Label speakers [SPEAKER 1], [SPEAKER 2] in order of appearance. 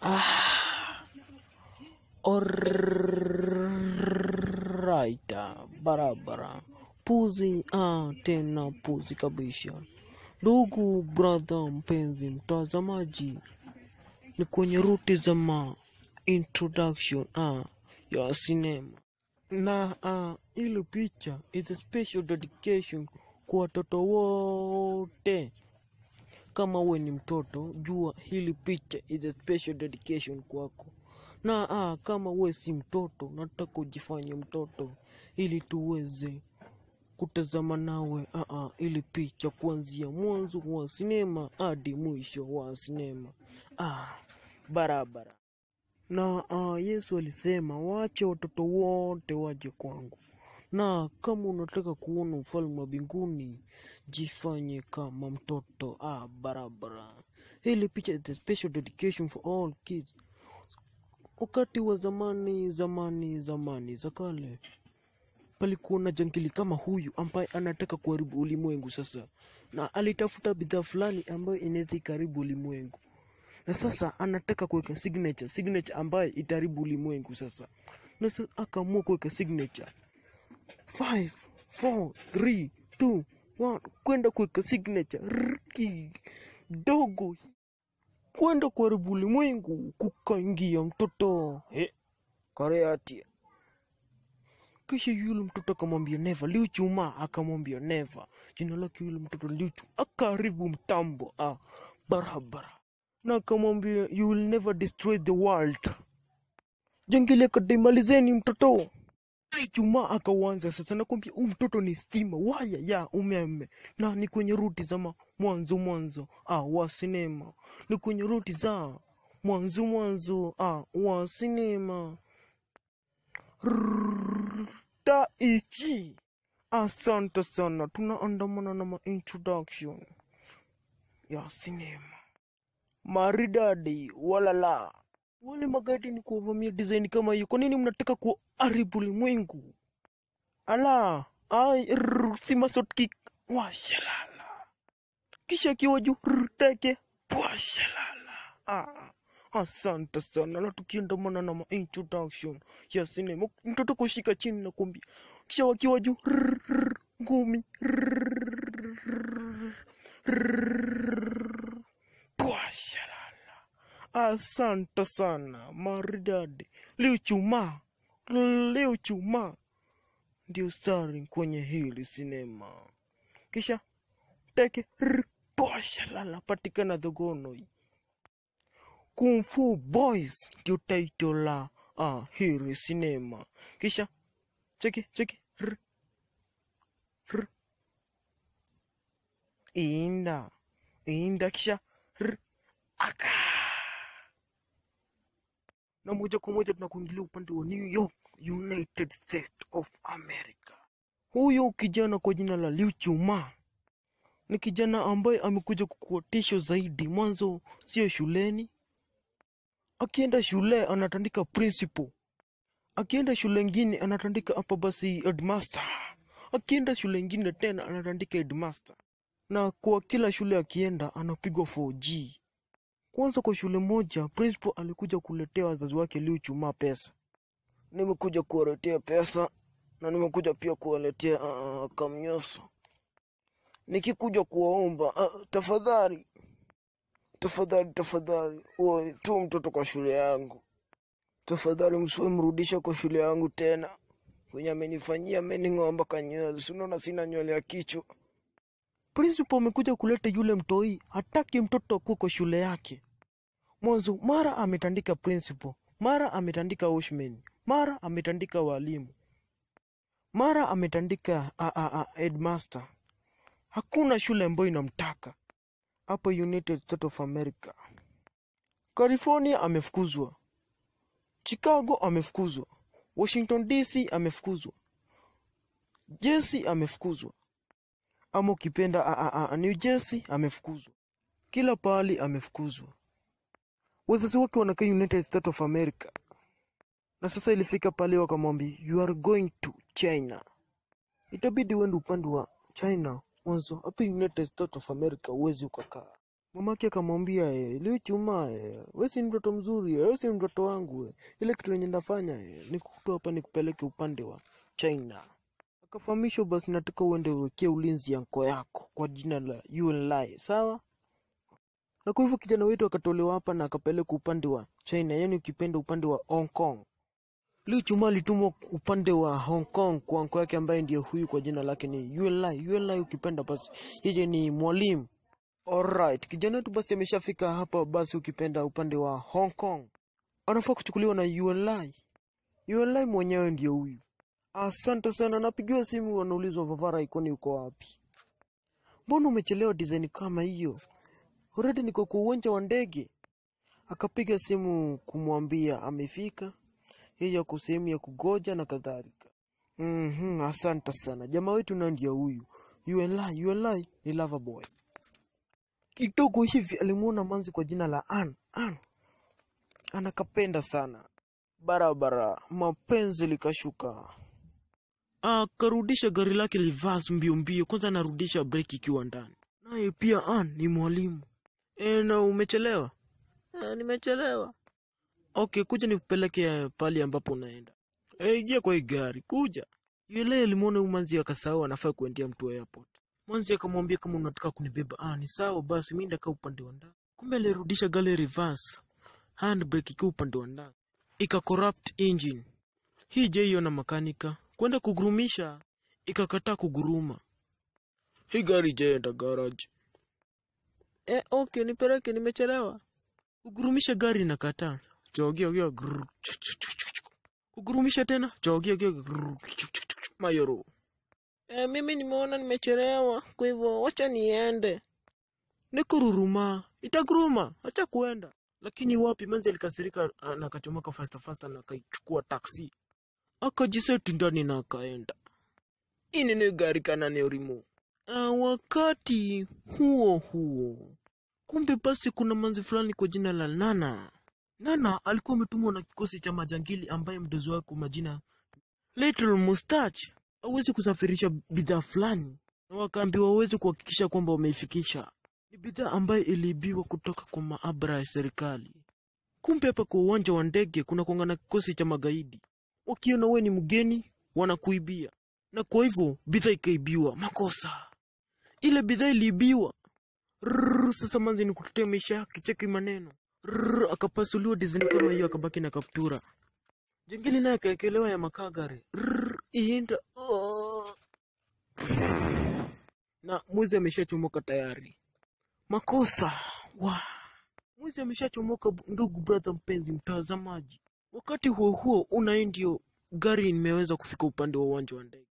[SPEAKER 1] Ah, barabara. Puzi ah, tena puzi kabisha. Ndugu brother, mpenzi mtazamaji, ni kwenye ruti za ma introduction ah, ya sinema na ah, ile picha is a special dedication kwa watoto wote. Kama uwe ni mtoto, jua hili picha is a special dedication kwako. Na aa, kama uwe si mtoto, nataka ujifanye mtoto ili tuweze kutazama nawe aa, ah, ili picha kuanzia mwanzo wa sinema hadi mwisho wa sinema aa, barabara. Na aa, Yesu alisema waache watoto wote waje kwangu, na kama unataka kuona ufalme wa mbinguni jifanye kama mtoto. Ah, barabara. Hili picha is a special dedication for all kids. Wakati wa zamani zamani zamani za kale palikuwa na jangili kama huyu ambaye anataka kuharibu ulimwengu sasa, na alitafuta bidhaa fulani ambayo inaweza ikaribu ulimwengu, na sasa anataka kuweka signature signature ambayo itaharibu ulimwengu sasa, na sasa akaamua kuweka signature 5 4 3 2 1 kwenda kuweka signature. Rki dogo. Kwenda kuharibu ulimwengu, kukaingia mtoto. Eh, kareatia kisha yule mtoto akamwambia neva liuchuma akamwambia neva jina lake yule mtoto liuchu. Akaharibu mtambo. Ah, barabara. Na akamwambia you will never destroy the world. Jangili akadaimalizeni mtoto chuma akawanza sasa nakwambia huu mtoto ni stima waya ya umeme na ni kwenye ruti za mwanzo mwanzo ah, wa sinema ni kwenye ruti za mwanzo mwanzo ah, wa sinema Taichi. Asante sana, tunaandamana na ma-introduction ya sinema maridadi. Walala wale magaidi ni kuwavamia design kama hiyo. Kwa nini mnataka kuharibu ulimwengu? Ala ai sima si masotki washalala, kisha akiwa juu teke washalala. Ah, asante sana, na tukiandamana na ma-introduction ya sinema, mtoto kushika chini na kumbia. kisha wakiwa juu ngumi washalala. Asante sana maridadi. Liuchuma, chuma, leo chuma ndio stari kwenye hili sinema, kisha teke rrr, washalala, patikana dhogonoi. Kung Fu Boys ndio taito la ah, hili sinema. Kisha cheki cheki inda inda, kisha rr, aka na moja kwa moja tunakuingilia upande wa New York, United States of America. Huyu kijana kwa jina la Liu Chuma ni kijana ambaye amekuja kukuwa tisho zaidi. Mwanzo sio shuleni, akienda shule anatandika principal, akienda shule ingine anatandika hapa basi headmaster, akienda shule ingine tena anatandika headmaster, na kwa kila shule akienda anapigwa 4G. Kwanza kwa shule moja, principal alikuja kuletea wazazi wake leo Chuma pesa. Nimekuja kuwaletea pesa na nimekuja pia kuwaletea uh, kamnyoso. Nikikuja kuwaomba uh, tafadhali tafadhali tafadhali, uwe tu mtoto kwa shule yangu, tafadhali msiwe mrudisha kwa shule yangu tena. Kwenye amenifanyia amening'omba kanywele, nywele, si unaona sina nywele ya kichwa. Principal amekuja kuleta yule mtoi, hataki mtoto akuwe kwa shule yake. Mwanzo mara ametandika principal, mara ametandika washman, mara ametandika walimu, mara ametandika a, a, a, headmaster. Hakuna shule ambayo inamtaka hapo United States of America. California amefukuzwa, Chicago amefukuzwa, Washington DC amefukuzwa, Jersey amefukuzwa, ama ukipenda New Jersey amefukuzwa, kila pahali amefukuzwa. Wazazi wake wanakaa United States of America, na sasa ilifika pale wakamwambia you are going to China, itabidi uende upande wa China. Mwanzo hapa United States of America uwezi ukakaa. Mamake akamwambia e, leo Chuma e, we si mtoto mzuri eh, we si mtoto wangu e, Ile kitu yenye ndafanya e, nikukutoa hapa nikupeleke upande wa China. Akafahamishwa basi, nataka uende uwekee ulinzi yanko yako kwa jina la Yuan Lai, sawa? Na kwa hivyo kijana wetu akatolewa hapa na akapelekwa upande wa China, yani ukipenda upande wa Hong Kong. Liu Chuma alitumwa upande wa Hong Kong kwa anko yake ambaye ndiye huyu kwa jina lake ni Yuelai. Yuelai ukipenda basi yeye ni mwalimu. Alright, kijana wetu basi ameshafika hapa basi ukipenda upande wa Hong Kong. Anafaa kuchukuliwa na Yuelai. Yuelai mwenyewe ndiye huyu. Asante sana, napigiwa simu wanaulizwa Vavara ikoni uko wapi? Mbona umechelewa design kama hiyo? Already niko kwa uwanja wa ndege. Akapiga simu kumwambia amefika, yeye ako sehemu ya kugoja na kadhalika. Mhm, asante sana. Jamaa wetu na ndio huyu. UNLI, UNLI ni lover boy. Kidogo hivi alimuona manzi kwa jina la Ann. Ann anakapenda sana. Barabara mapenzi likashuka. Akarudisha gari lake livas mbio mbio, kwanza anarudisha breki ikiwa ndani. Naye pia Ann ni mwalimu. E, na umechelewa? E, nimechelewa. Okay, kuja nikupeleke pale ambapo unaenda. E, ingia kwa hii gari, kuja. Yule alimwona manzi akasahau anafaa kuendea mtu wa airport. Manzi akamwambia kama unataka kunibeba, ah, ni sawa basi, mimi ndakaa upande wa ndani. Kumbe alirudisha gari reverse, handbrake ikiwa upande wa ndani, ika corrupt engine. Hii je hiyo na makanika kwenda kugurumisha, ikakataa kuguruma. Hii gari ijaenda garage. Eh, okay, nipeleke, nimechelewa. Kugurumisha gari na kata grrr, chu, chu, chu. Kugurumisha tena. Chogio gia grrr. Mayoro. Eh, mimi nimeona nimechelewa, kwa hivyo wacha niende. Nikururuma, itaguruma, acha kuenda. Lakini wapi, manzi alikasirika ah, na akachomoka fasta fasta na akaichukua taksi. Akajiseti ndani na akaenda. Ini ni gari kana ni orimu. Ah, wakati huo huo kumbe basi kuna manzi fulani kwa jina la Nana. Nana alikuwa ametumwa na kikosi cha majangili ambaye mdozi wake kwa majina Little Mustache aweze kusafirisha bidhaa fulani, na wakaambiwa waweze kuhakikisha kwamba wameifikisha. Ni bidhaa ambayo iliibiwa kutoka kwa maabara ya serikali. Kumbe hapa kwa uwanja wa ndege kuna kuanga na kikosi cha magaidi, wakiona wewe ni mgeni wanakuibia, na kwa hivyo bidhaa ikaibiwa. Makosa, ile bidhaa iliibiwa. Sasa manzi ni kutetea maisha yake, cheki maneno. Akapasuliwa dizini kama hiyo, akabaki na kaptura. jingili naye akaekelewa ya makagari. Oh. Na mwizi ameshachomoka tayari. Makosa. Wa. Mwizi ameshachomoka ndugu brother mpenzi mtazamaji. Wakati huo huo una ndio gari imeweza kufika upande wa uwanja wa ndege.